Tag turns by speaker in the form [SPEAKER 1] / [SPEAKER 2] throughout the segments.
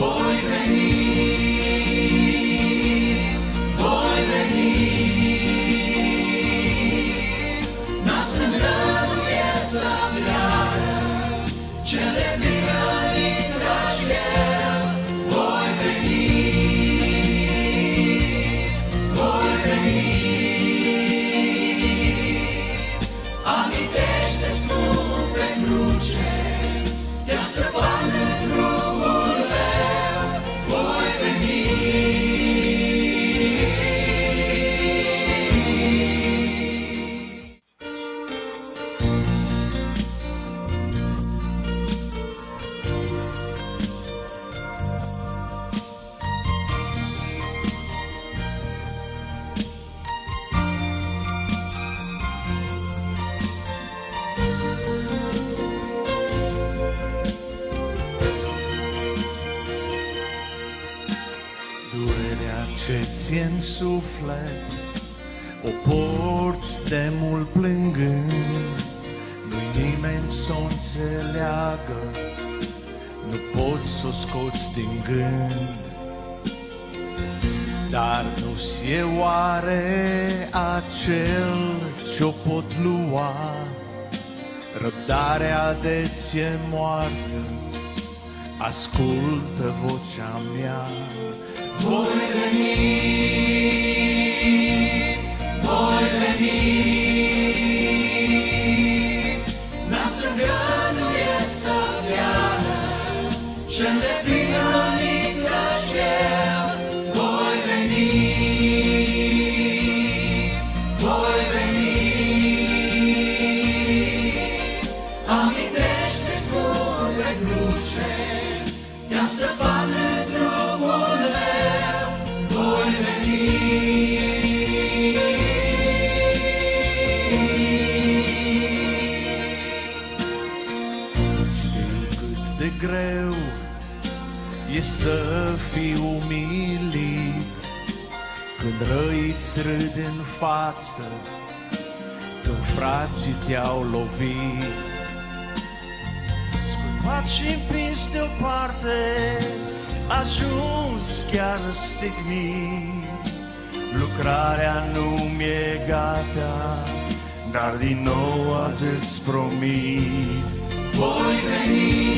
[SPEAKER 1] Voi
[SPEAKER 2] ți în suflet O porți de mult plângând. Nu-i nimeni să o înțeleagă Nu poți să o scoți din gând. Dar nu-ți e oare acel ce-o pot lua? Răbdarea de ție moartă Ascultă vocea mea
[SPEAKER 1] Voi veni, voi veni,
[SPEAKER 2] frații te-au lovit. Sculpat și împins deoparte Ajuns chiar stignit Lucrarea nu mi-e gata Dar din nou azi îți promit.
[SPEAKER 1] Voi veni,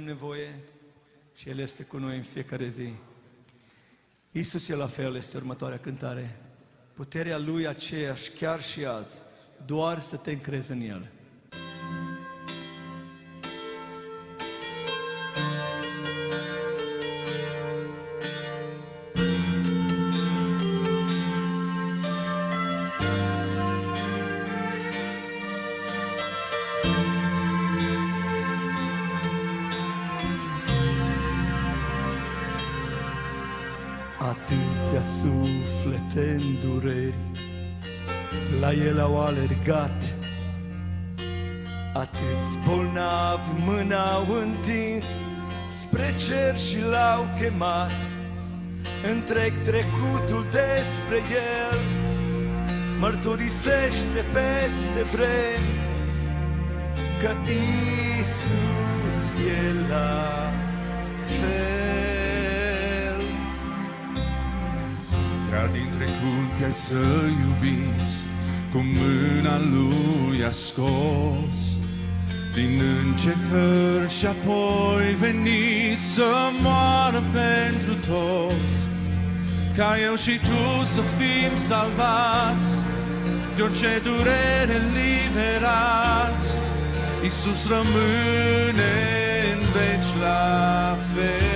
[SPEAKER 3] avem nevoie și El este cu noi în fiecare zi. Isus e la fel, este următoarea cântare. Puterea Lui aceeași chiar și azi doar să te încrezi în El. Atâți bolnavi mâna au întins Spre cer și l-au chemat Întreg trecutul despre el Mărturisește peste vremi Că Isus e la fel
[SPEAKER 4] Chiar din trecut ca să iubiți, cu mâna lui a scos. Din încercări și apoi veni să moară pentru toți. Ca eu și tu să fim salvați, de orice durere liberați. Iisus rămâne în veci la fel.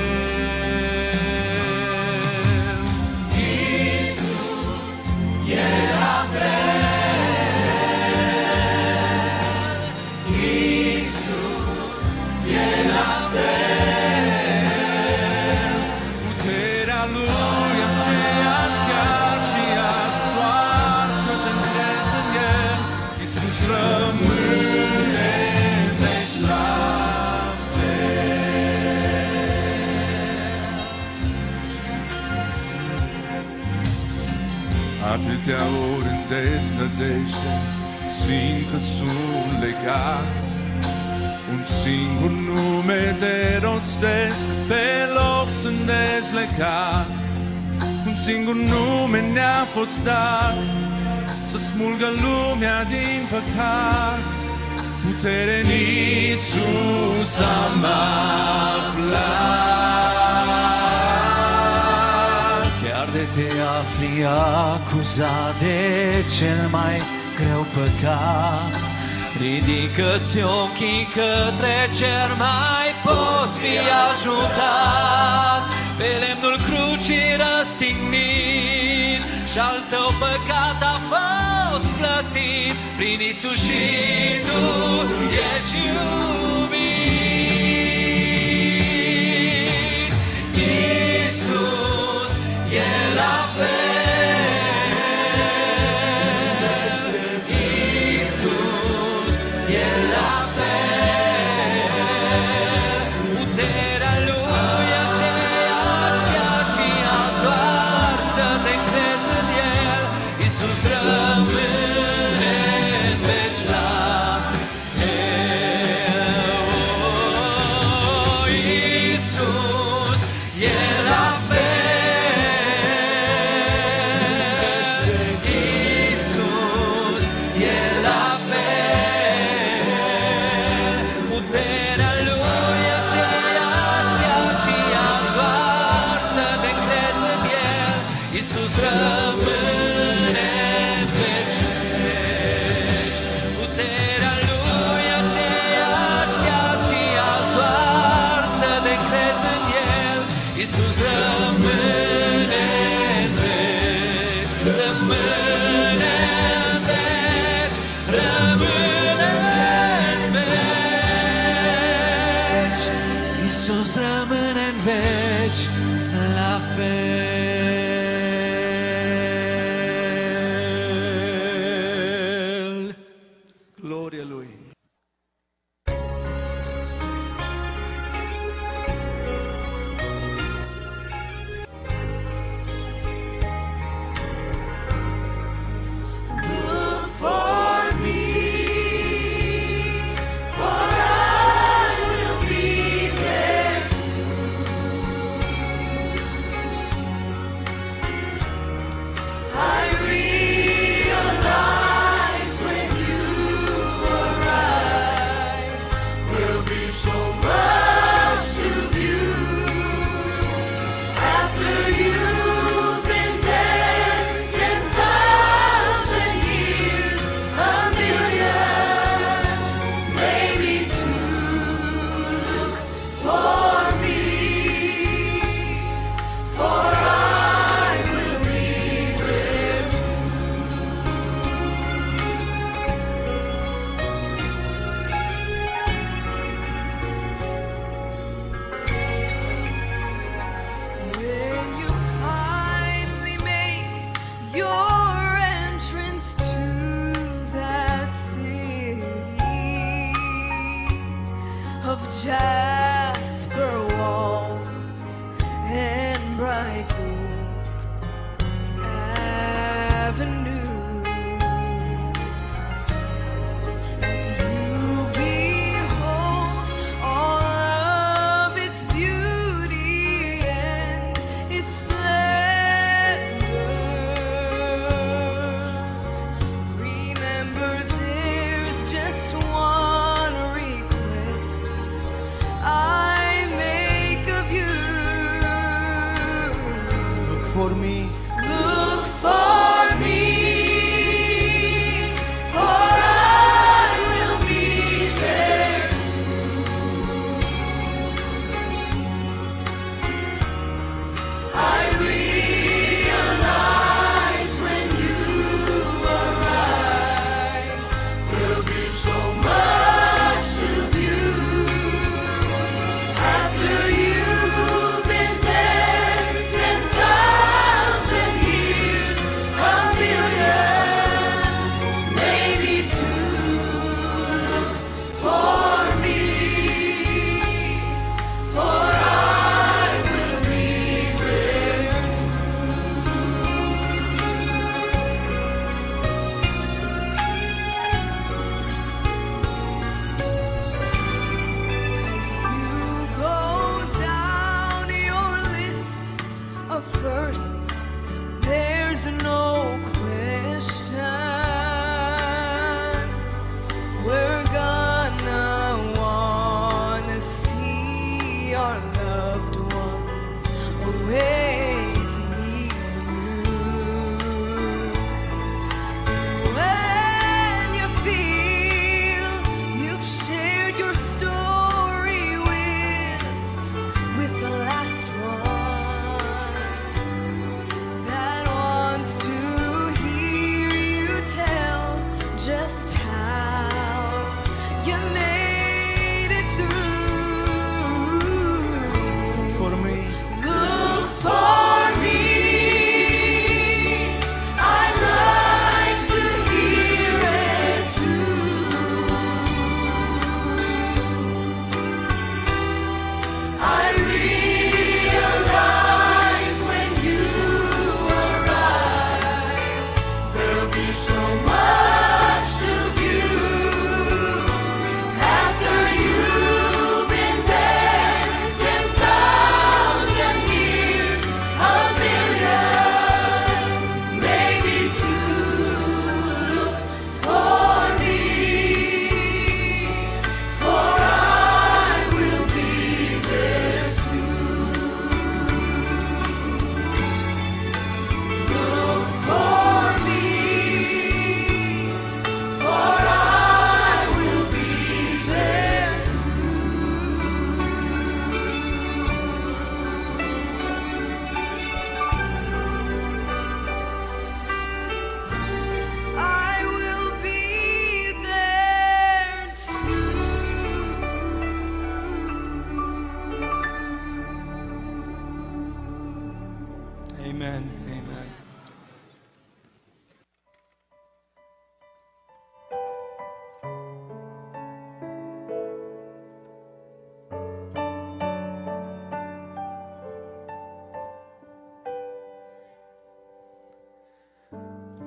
[SPEAKER 4] Puterea Atâtea ori în deznădejde simt că sunt legat un singur nume de rostesc, pe loc sunt dezlecat. Un singur nume ne-a fost dat, să smulgă lumea din păcat. Putere în Iisus am
[SPEAKER 1] afli acuzat de cel mai greu păcat. Ridică-ți ochii către cer mai poți fi ajutat. Pe lemnul crucii răsignit și al tău păcat a fost plătit. Prin Isus și tu ești iubit Isus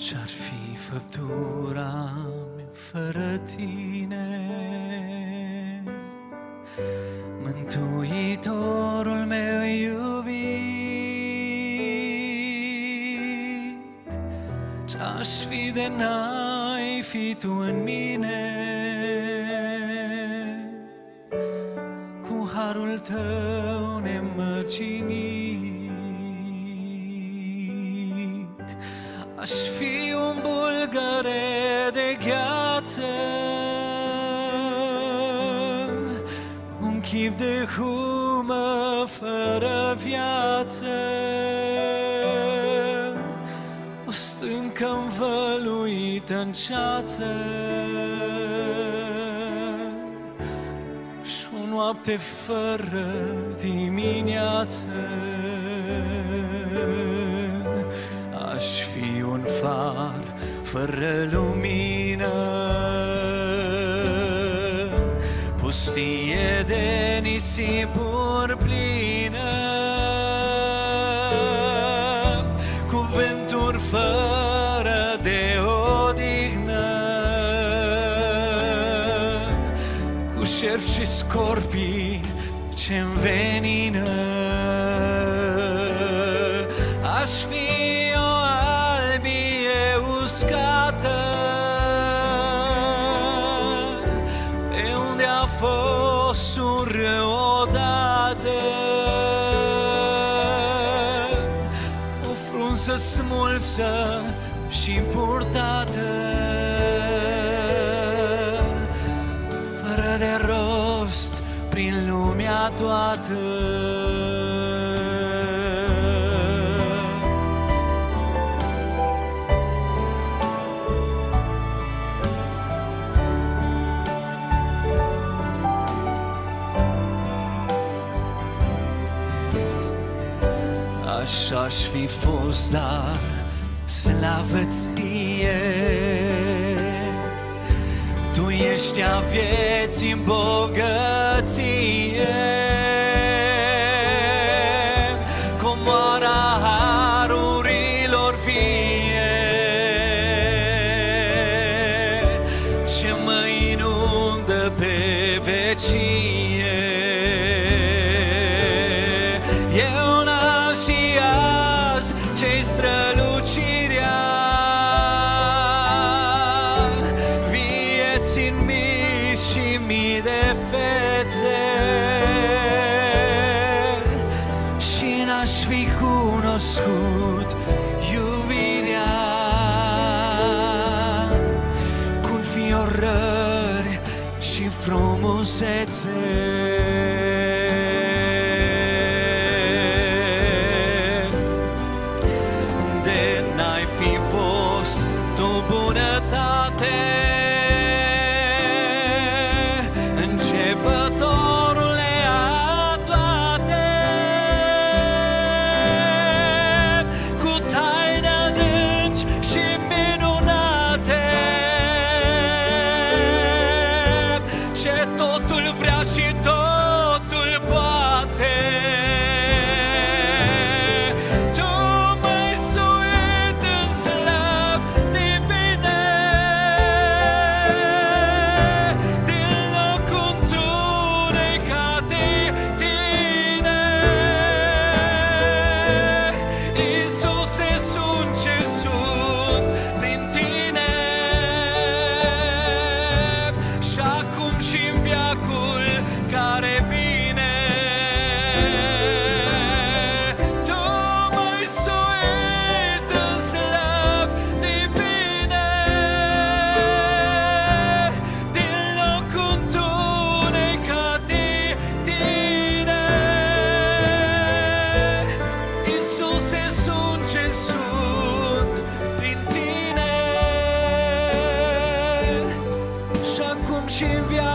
[SPEAKER 1] Ce-ar fi făptura mea fără tine? Mântuitorul meu iubit Ce-aș fi de n-ai fi tu în mine? Cu harul tău nemărcinit Aș fi chip de humă fără viață. O stâncă învăluită în ceață Și o noapte fără dimineață Aș fi un far fără lumină pustie risipuri plină. Cu vânturi fără de odihnă. Cu șerpi și scorpii ce învenină Aș fi frumoasă și purtată. Fără de rost prin lumea toată. Așa aș fi fost, dar Slavă ție Tu ești a vieții bogăție. 果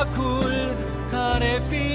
[SPEAKER 1] locul care fi